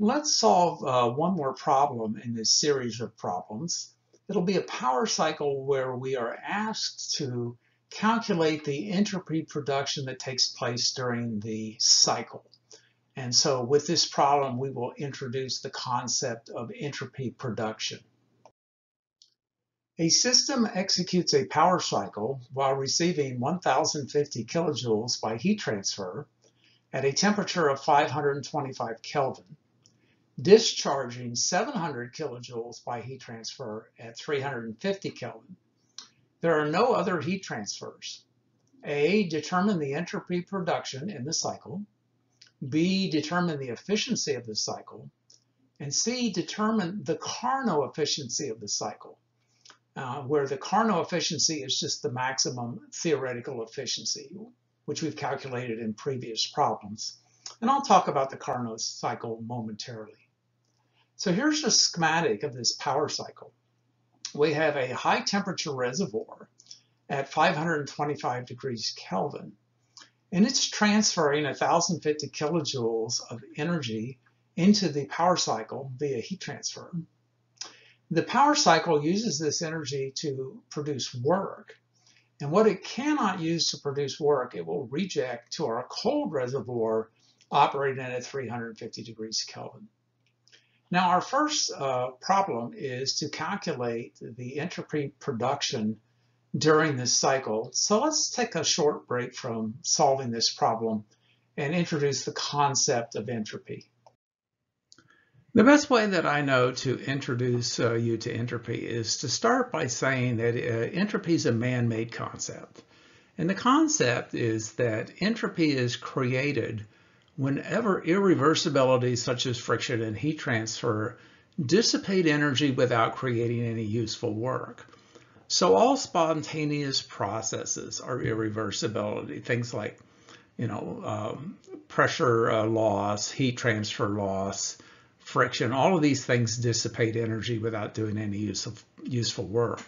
Let's solve uh, one more problem in this series of problems. It'll be a power cycle where we are asked to calculate the entropy production that takes place during the cycle. And so with this problem, we will introduce the concept of entropy production. A system executes a power cycle while receiving 1050 kilojoules by heat transfer at a temperature of 525 Kelvin, discharging 700 kilojoules by heat transfer at 350 Kelvin. There are no other heat transfers. A, determine the entropy production in the cycle. B, determine the efficiency of the cycle. And C, determine the Carnot efficiency of the cycle uh, where the Carnot efficiency is just the maximum theoretical efficiency, which we've calculated in previous problems. And I'll talk about the Carnot cycle momentarily. So here's a schematic of this power cycle. We have a high temperature reservoir at 525 degrees Kelvin, and it's transferring 1050 kilojoules of energy into the power cycle via heat transfer. The power cycle uses this energy to produce work. And what it cannot use to produce work, it will reject to our cold reservoir operating at 350 degrees Kelvin. Now our first uh, problem is to calculate the entropy production during this cycle. So let's take a short break from solving this problem and introduce the concept of entropy. The best way that I know to introduce uh, you to entropy is to start by saying that uh, entropy is a man-made concept. And the concept is that entropy is created whenever irreversibilities such as friction and heat transfer dissipate energy without creating any useful work. So all spontaneous processes are irreversibility, things like you know, um, pressure uh, loss, heat transfer loss, friction, all of these things dissipate energy without doing any use of, useful work.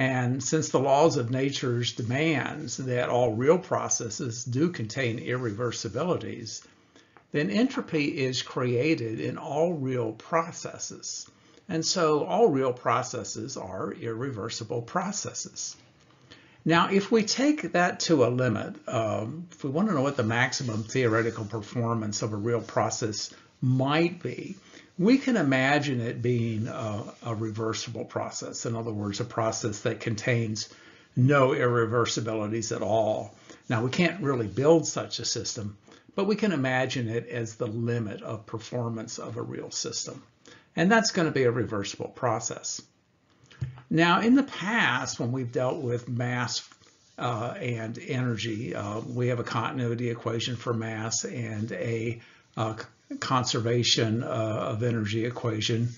And since the laws of nature's demands that all real processes do contain irreversibilities, then entropy is created in all real processes. And so all real processes are irreversible processes. Now, if we take that to a limit, um, if we want to know what the maximum theoretical performance of a real process might be. We can imagine it being a, a, reversible process. In other words, a process that contains no irreversibilities at all. Now, we can't really build such a system, but we can imagine it as the limit of performance of a real system. And that's going to be a reversible process. Now, in the past, when we've dealt with mass uh, and energy, uh, we have a continuity equation for mass and a uh, conservation uh, of energy equation,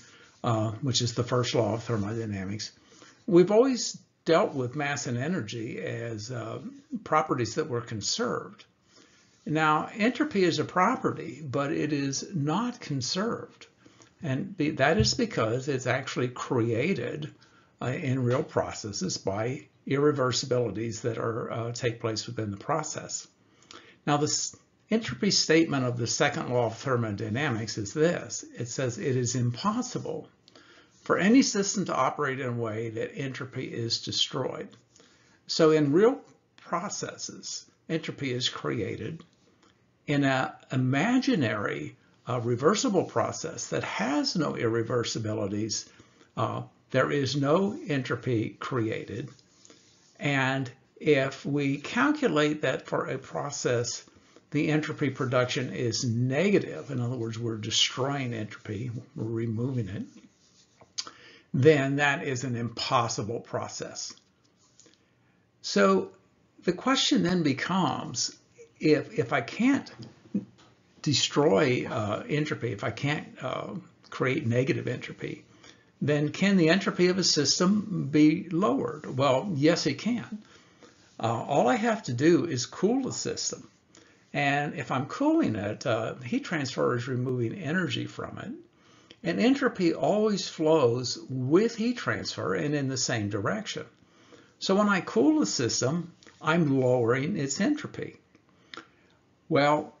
uh, which is the first law of thermodynamics. We've always dealt with mass and energy as uh, properties that were conserved. Now, entropy is a property, but it is not conserved. And be, that is because it's actually created uh, in real processes by irreversibilities that are uh, take place within the process. Now, this entropy statement of the second law of thermodynamics is this. It says it is impossible for any system to operate in a way that entropy is destroyed. So in real processes, entropy is created in an imaginary uh, reversible process that has no irreversibilities. Uh, there is no entropy created. And if we calculate that for a process the entropy production is negative, in other words, we're destroying entropy, we're removing it, then that is an impossible process. So the question then becomes, if, if I can't destroy uh, entropy, if I can't uh, create negative entropy, then can the entropy of a system be lowered? Well, yes, it can. Uh, all I have to do is cool the system. And if I'm cooling it, uh, heat transfer is removing energy from it. And entropy always flows with heat transfer and in the same direction. So when I cool the system, I'm lowering its entropy. Well,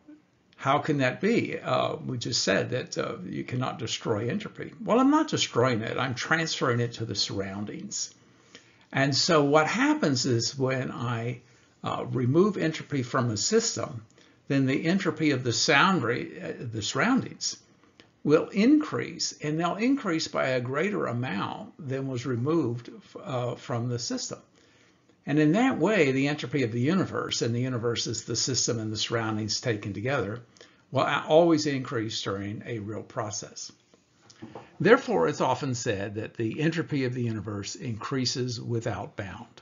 How can that be? Uh, we just said that uh, you cannot destroy entropy. Well, I'm not destroying it. I'm transferring it to the surroundings. And so what happens is when I uh, remove entropy from a system, then the entropy of the, soundry, uh, the surroundings will increase, and they'll increase by a greater amount than was removed uh, from the system. And in that way, the entropy of the universe, and the universe is the system and the surroundings taken together, will always increase during a real process. Therefore, it's often said that the entropy of the universe increases without bound.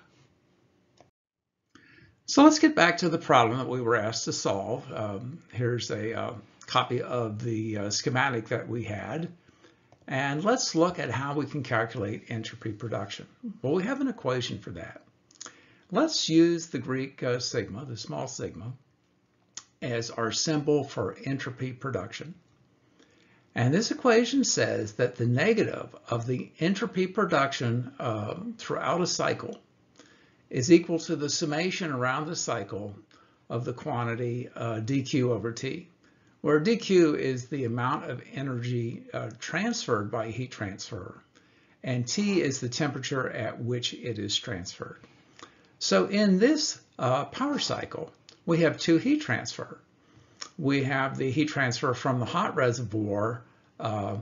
So let's get back to the problem that we were asked to solve. Um, here's a uh, copy of the uh, schematic that we had. And let's look at how we can calculate entropy production. Well, we have an equation for that. Let's use the Greek uh, sigma, the small sigma, as our symbol for entropy production. And this equation says that the negative of the entropy production uh, throughout a cycle is equal to the summation around the cycle of the quantity uh, dq over t, where dq is the amount of energy uh, transferred by heat transfer, and t is the temperature at which it is transferred. So in this uh, power cycle, we have two heat transfer. We have the heat transfer from the hot reservoir uh,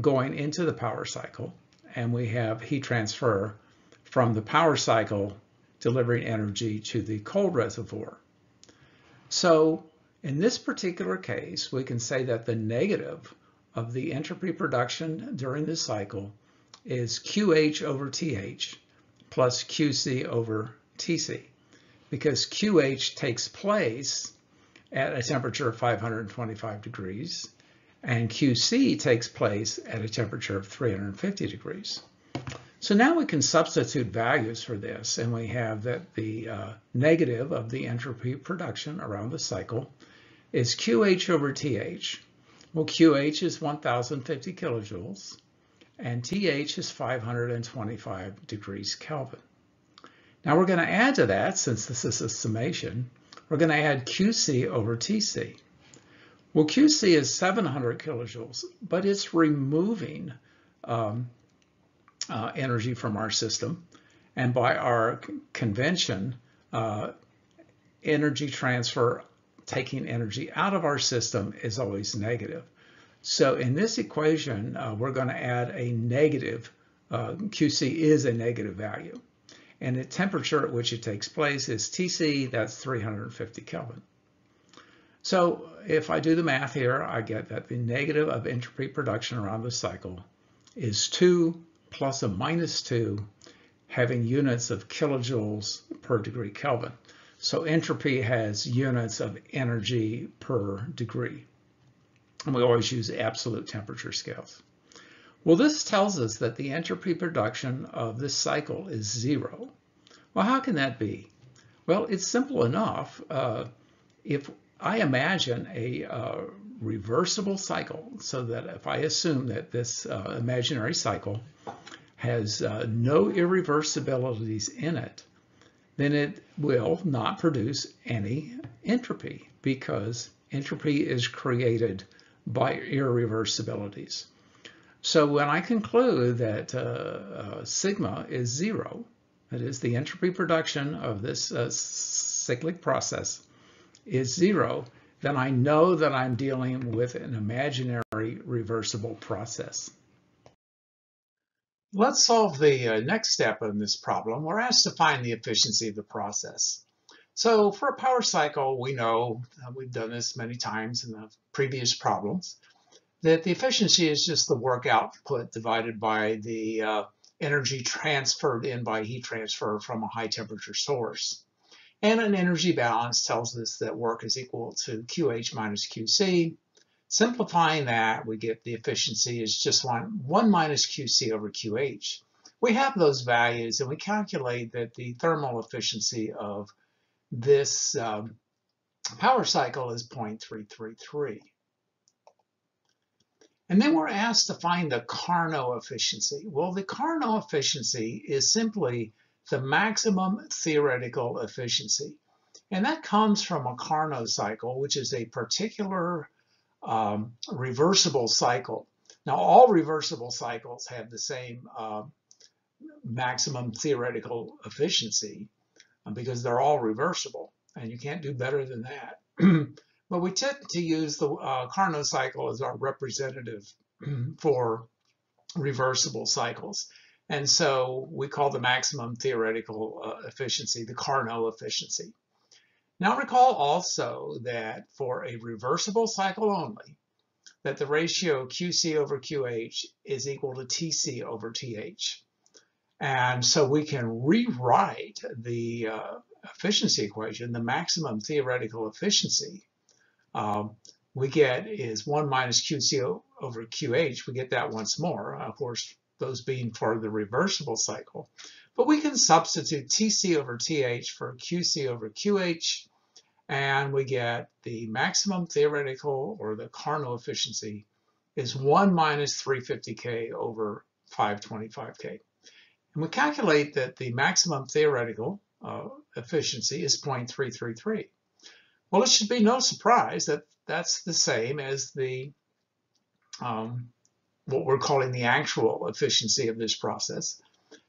going into the power cycle, and we have heat transfer from the power cycle delivering energy to the cold reservoir. So in this particular case, we can say that the negative of the entropy production during this cycle is QH over TH plus QC over Tc because QH takes place at a temperature of 525 degrees and QC takes place at a temperature of 350 degrees. So now we can substitute values for this and we have that the uh, negative of the entropy production around the cycle is QH over TH. Well, QH is 1050 kilojoules and TH is 525 degrees Kelvin. Now we're going to add to that, since this is a summation, we're going to add QC over TC. Well, QC is 700 kilojoules, but it's removing um, uh, energy from our system. And by our convention, uh, energy transfer, taking energy out of our system is always negative. So in this equation, uh, we're going to add a negative, uh, QC is a negative value and the temperature at which it takes place is Tc, that's 350 Kelvin. So if I do the math here, I get that the negative of entropy production around the cycle is 2 plus a minus 2 having units of kilojoules per degree Kelvin. So entropy has units of energy per degree. And we always use absolute temperature scales. Well, this tells us that the entropy production of this cycle is zero. Well, how can that be? Well, it's simple enough. Uh, if I imagine a uh, reversible cycle, so that if I assume that this uh, imaginary cycle has uh, no irreversibilities in it, then it will not produce any entropy because entropy is created by irreversibilities. So when I conclude that uh, uh, sigma is zero, that is the entropy production of this uh, cyclic process is zero, then I know that I'm dealing with an imaginary reversible process. Let's solve the uh, next step in this problem. We're asked to find the efficiency of the process. So for a power cycle, we know, uh, we've done this many times in the previous problems, that the efficiency is just the work output divided by the uh, energy transferred in by heat transfer from a high temperature source. And an energy balance tells us that work is equal to QH minus QC. Simplifying that, we get the efficiency is just one, 1 minus QC over QH. We have those values and we calculate that the thermal efficiency of this um, power cycle is 0.333. And then we're asked to find the Carnot efficiency. Well, the Carnot efficiency is simply the maximum theoretical efficiency. And that comes from a Carnot cycle, which is a particular um, reversible cycle. Now, all reversible cycles have the same uh, maximum theoretical efficiency uh, because they're all reversible, and you can't do better than that. but we tend to use the uh, Carnot cycle as our representative for reversible cycles. And so we call the maximum theoretical uh, efficiency the Carnot efficiency. Now recall also that for a reversible cycle only, that the ratio QC over QH is equal to TC over TH. And so we can rewrite the uh, efficiency equation, the maximum theoretical efficiency um, we get is 1 minus QC over QH. We get that once more, of course, those being for the reversible cycle. But we can substitute TC over TH for QC over QH, and we get the maximum theoretical or the Carnot efficiency is 1 minus 350K over 525K. And we calculate that the maximum theoretical uh, efficiency is 0.333. Well, it should be no surprise that that's the same as the um, what we're calling the actual efficiency of this process.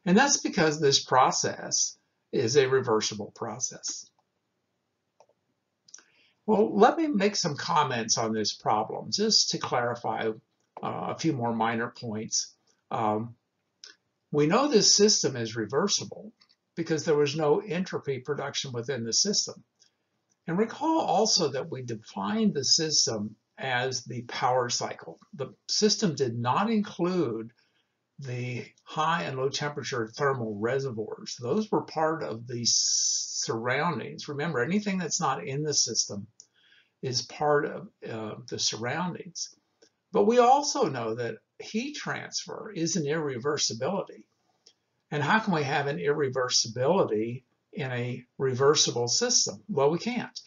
And that's because this process is a reversible process. Well, let me make some comments on this problem just to clarify uh, a few more minor points. Um, we know this system is reversible because there was no entropy production within the system. And recall also that we defined the system as the power cycle. The system did not include the high and low temperature thermal reservoirs. Those were part of the surroundings. Remember, anything that's not in the system is part of uh, the surroundings. But we also know that heat transfer is an irreversibility. And how can we have an irreversibility in a reversible system? Well, we can't.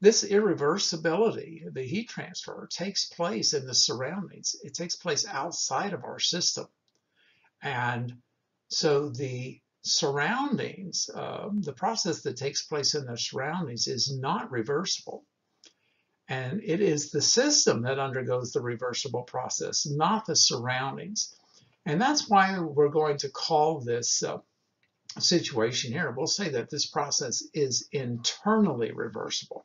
This irreversibility, the heat transfer, takes place in the surroundings. It takes place outside of our system. And so the surroundings, uh, the process that takes place in the surroundings is not reversible. And it is the system that undergoes the reversible process, not the surroundings. And that's why we're going to call this uh, situation here. We'll say that this process is internally reversible.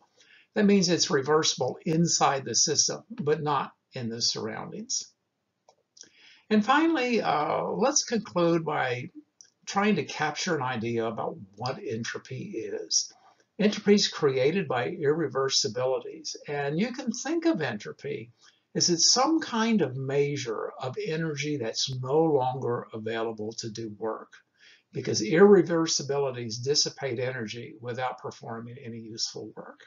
That means it's reversible inside the system, but not in the surroundings. And finally, uh, let's conclude by trying to capture an idea about what entropy is. Entropy is created by irreversibilities, and you can think of entropy as it's some kind of measure of energy that's no longer available to do work because irreversibilities dissipate energy without performing any useful work.